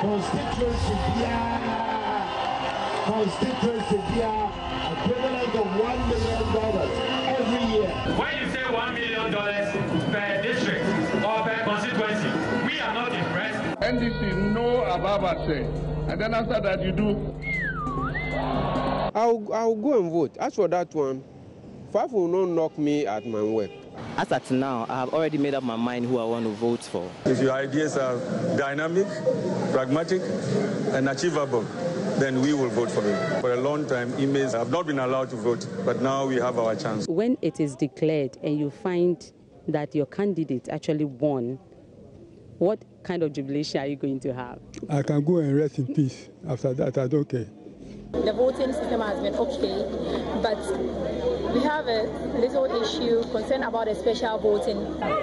constituency biara constituency biara equivalent of one million dollars every year. When you say one million dollars per district or per constituency, we are not impressed. NDC know about say, and then after that you do. I'll, I'll go and vote. As for that one, five will not knock me at my work. As at now, I have already made up my mind who I want to vote for. If your ideas are dynamic, pragmatic, and achievable, then we will vote for it. For a long time, emails have not been allowed to vote, but now we have our chance. When it is declared and you find that your candidate actually won, what kind of jubilation are you going to have? I can go and rest in peace. After that, I don't care. The voting system has been okay, but we have a little issue concerned about a special voting. Hey,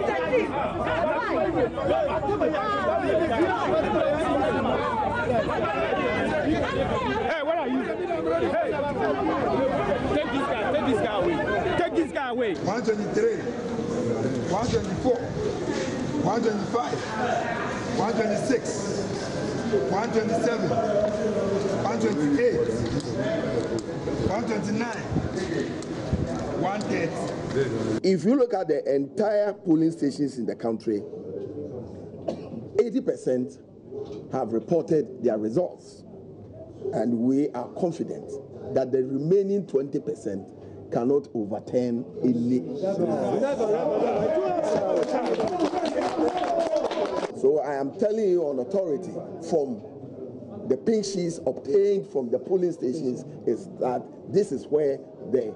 what are you? Hey, take this guy, take this guy away. Take this guy away. 123, 124, 125, 126, 127, 128, 129, 130. If you look at the entire polling stations in the country, 80% have reported their results. And we are confident that the remaining 20% cannot overturn any. So I am telling you on authority from the pink sheets obtained from the polling stations is that this is where the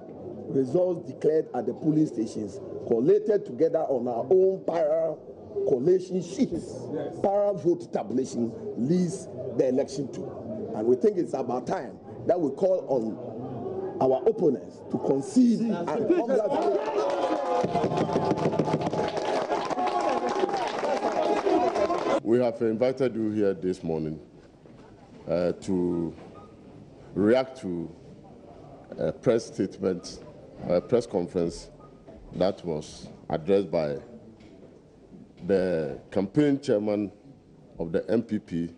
results declared at the polling stations collated together on our own para collation sheets, para vote tabulation leads the election to. And we think it's about time that we call on our opponents to concede and We have invited you here this morning uh, to react to a press statement, a press conference that was addressed by the campaign chairman of the NPP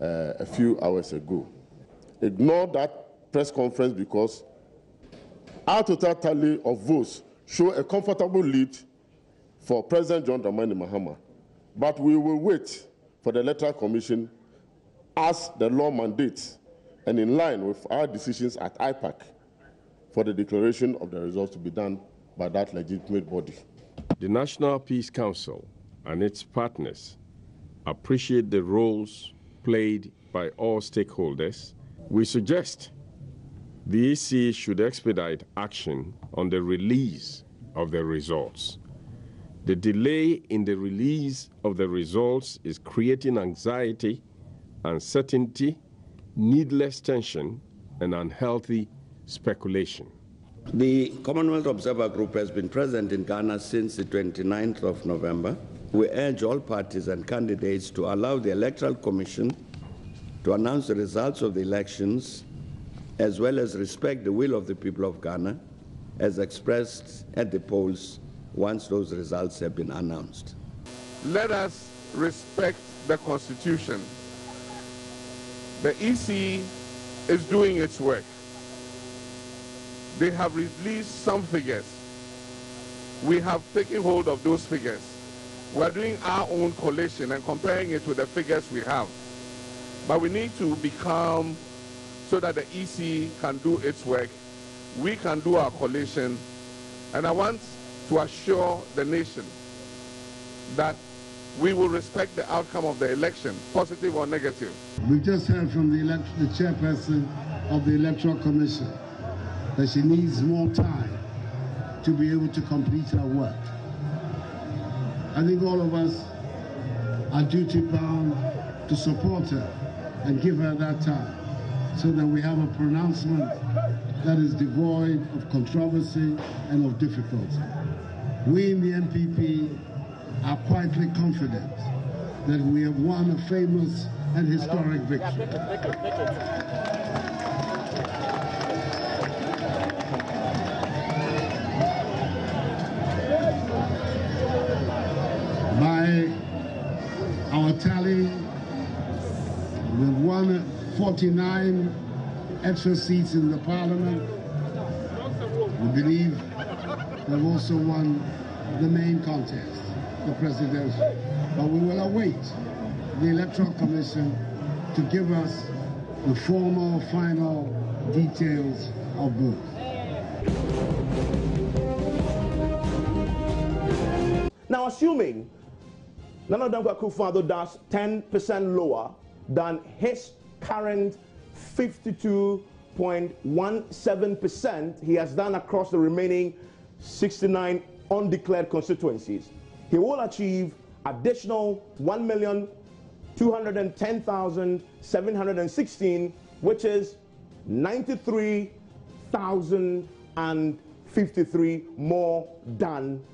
uh, a few hours ago. Ignore that press conference because our total tally of votes show a comfortable lead for President John Dramani Mahama. But we will wait for the electoral commission as the law mandates and in line with our decisions at IPAC for the declaration of the results to be done by that legitimate body. The National Peace Council and its partners appreciate the roles played by all stakeholders. We suggest the EC should expedite action on the release of the results. The delay in the release of the results is creating anxiety, uncertainty, needless tension, and unhealthy speculation. The Commonwealth Observer Group has been present in Ghana since the 29th of November. We urge all parties and candidates to allow the Electoral Commission to announce the results of the elections as well as respect the will of the people of Ghana as expressed at the polls once those results have been announced. Let us respect the Constitution. The EC is doing its work. They have released some figures. We have taken hold of those figures. We are doing our own collation and comparing it with the figures we have. But we need to become so that the EC can do its work. We can do our collation. And I want to assure the nation that we will respect the outcome of the election, positive or negative. We just heard from the, the chairperson of the Electoral Commission that she needs more time to be able to complete her work. I think all of us are duty bound to support her and give her that time so that we have a pronouncement that is devoid of controversy and of difficulty. We in the NPP are quietly confident that we have won a famous and historic victory. By our We have won 49 extra seats in the parliament. We believe we have also won the main contest, the presidential. But we will await the Electoral Commission to give us the formal, final details of both. Now, assuming Nana Dankwa Akufo-Addo does 10% lower than his current 52.17% he has done across the remaining 69 undeclared constituencies, he will achieve additional 1,210,716, which is 93,053 more than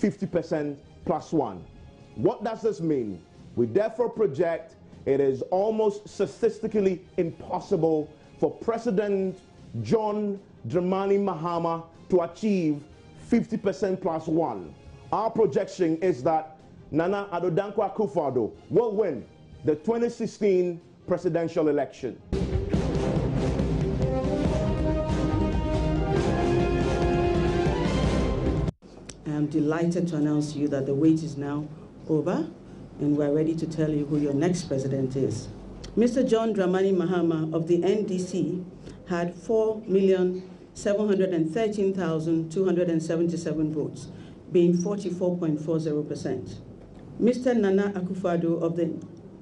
50% plus one. What does this mean? We therefore project it is almost statistically impossible for President John Dramani Mahama to achieve 50% plus one. Our projection is that Nana Addo Dankwa Akufo-Addo will win the 2016 presidential election. I am delighted to announce to you that the wait is now over and we're ready to tell you who your next president is. Mr. John Dramani Mahama of the NDC had 4,713,277 votes, being 44.40%. Mr. Nana Akufo-Addo of the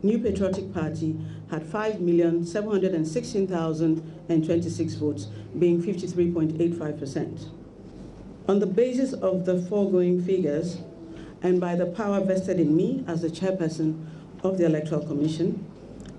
New Patriotic Party had 5,716,026 votes, being 53.85%. On the basis of the foregoing figures, and by the power vested in me as the chairperson of the Electoral Commission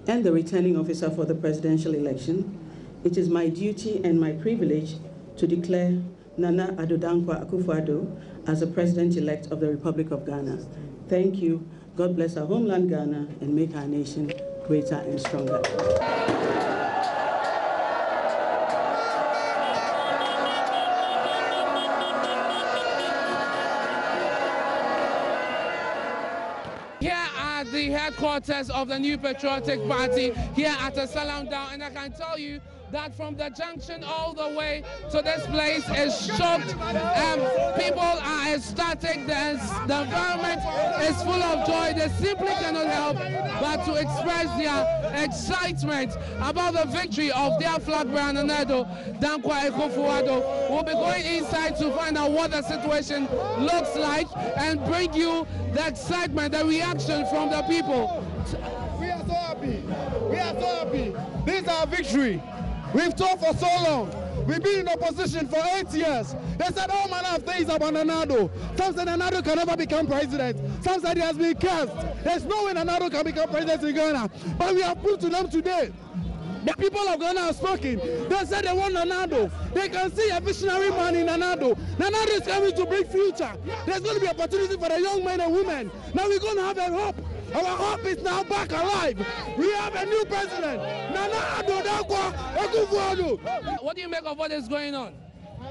and the returning officer for the presidential election, it is my duty and my privilege to declare Nana Addo Dankwa Akufo-Addo as the president-elect of the Republic of Ghana. Thank you. God bless our homeland Ghana and make our nation greater and stronger. Headquarters of the New Patriotic Party, here at the Asylum Down, and I can tell you that from the junction all the way to this place is shocked. People are ecstatic. The, the environment is full of joy. They simply cannot help but to express their excitement about the victory of their flag bearer Nana Dankwa Akufo-Addo. We'll be going inside to find out what the situation looks like and bring you the excitement, the reaction from the people. We are so happy. We are so happy. This is our victory. We've talked for so long. We've been in opposition for eight years. They said oh, all manner of things about Nana Addo. Some said Nana Addo can never become president. Some said he has been cursed. There's no way Nana Addo can become president in Ghana. But we have proved to them today the people of Ghana have spoken. They said they want Nana Addo. They can see a visionary man in Nana Addo. Nana Addo is coming to bring future. There's going to be opportunity for the young men and women. Now we're going to have a hope. Our hope is now back alive. We have a new president. Nana Addo Dankwa Akufo-Addo. What do you make of what is going on?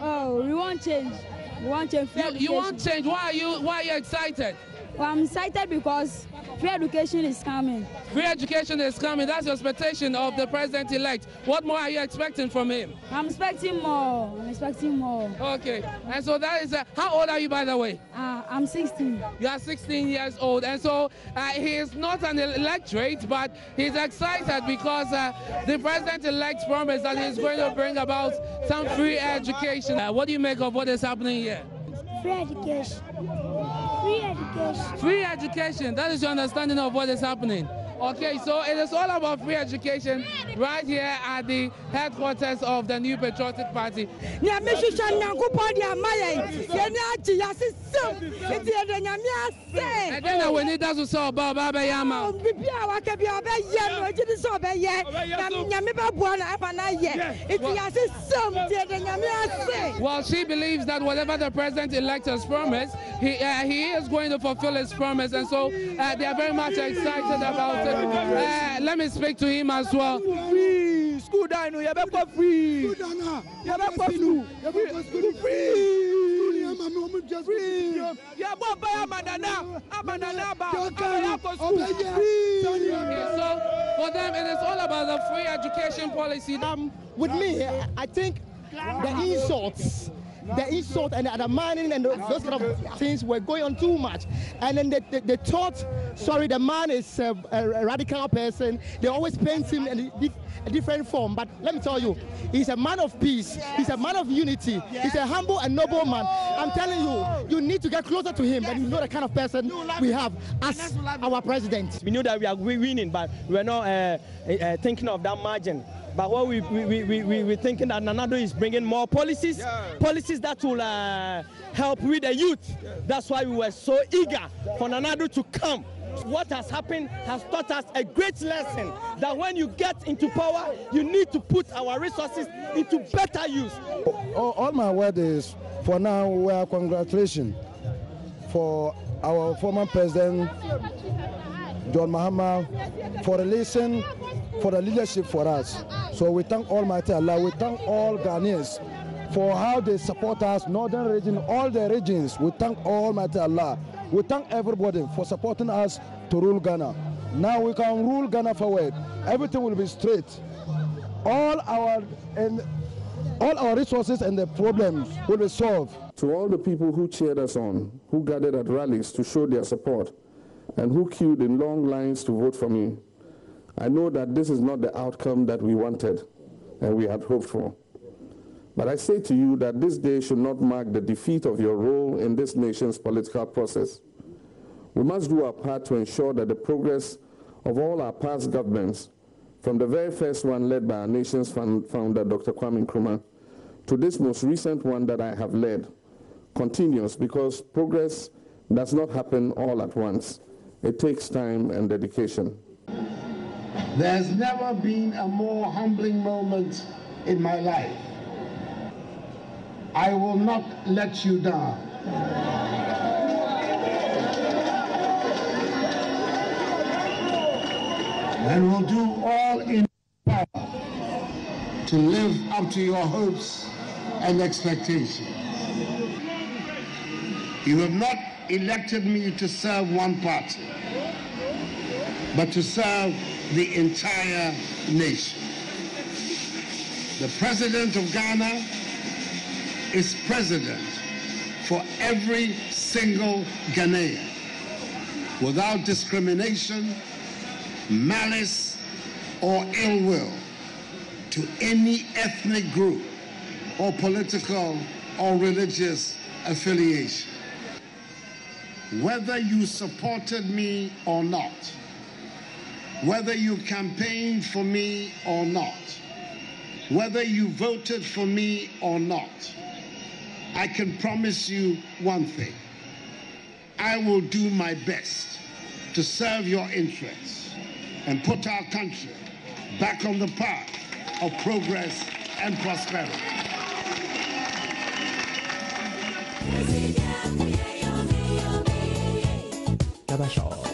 Oh, we want change. We want change. You, you want change. Why are you why are you excited? Well, I'm excited because free education is coming. Free education is coming. That's your expectation of the president-elect. What more are you expecting from him? I'm expecting more. I'm expecting more. Okay. And so that is, uh, how old are you, by the way? Uh, I'm 16. You are 16 years old. And so uh, he is not an electorate, but he's excited because uh, the president-elect promised that he's going to bring about some free education. Uh, what do you make of what is happening here? Free education. Free education. Free education. That is your understanding of what is happening. Okay, so it is all about free education right here at the headquarters of the New Patriotic Party. And then we need us to say Baba Yama. Well, she believes that whatever the president-elect has promised, he, uh, he is going to fulfill his promise. And so uh, they are very much excited about it. Uh, let me speak to him as well. Free school dino, you better free. School dino, you better free. You better free. Free. Yeah, but by Amadana, Amadana, Okay, so for them, it is all about about the free education policy. Um, with me, I think the insults the insult and the undermining and those kind of things were going on too much. And then they, they, they thought, sorry, the man is a, a, radical person. They always paint him in a, different form. But let me tell you, he's a man of peace. He's a man of unity. He's a humble and noble man. I'm telling you, you need to get closer to him and you know the kind of person we have as our president. We knew that we are winning, but we're not uh, uh, thinking of that margin. But what we, we, we, we, we're thinking that Nana Addo is bringing more policies, yeah. policies that will uh, help with the youth. Yeah. That's why we were so eager for Nana Addo to come. What has happened has taught us a great lesson that when you get into power, you need to put our resources into better use. All, my word is, for now, we are congratulations for our former president, John Mahama, for releasing for the leadership for us. So we thank Almighty Allah. We thank all Ghanaians for how they support us, northern region, all the regions. We thank Almighty Allah. We thank everybody for supporting us to rule Ghana. Now we can rule Ghana forward. Everything will be straight. All our and all our resources and the problems will be solved. To all the people who cheered us on, who gathered at rallies to show their support, and who queued in long lines to vote for me, I know that this is not the outcome that we wanted and we had hoped for. But I say to you that this day should not mark the defeat of your role in this nation's political process. We must do our part to ensure that the progress of all our past governments, from the very first one led by our nation's founder, Dr. Kwame Nkrumah, to this most recent one that I have led, continues because progress does not happen all at once. It takes time and dedication. There's never been a more humbling moment in my life. I will not let you down. And will do all in power to live up to your hopes and expectations. You have not elected me to serve one party, but to serve the entire nation. The president of Ghana is president for every single Ghanaian without discrimination, malice, or ill will to any ethnic group or political or religious affiliation. Whether you supported me or not, whether you campaigned for me or not, whether you voted for me or not, I can promise you one thing. I will do my best to serve your interests and put our country back on the path of progress and prosperity. Tabasho.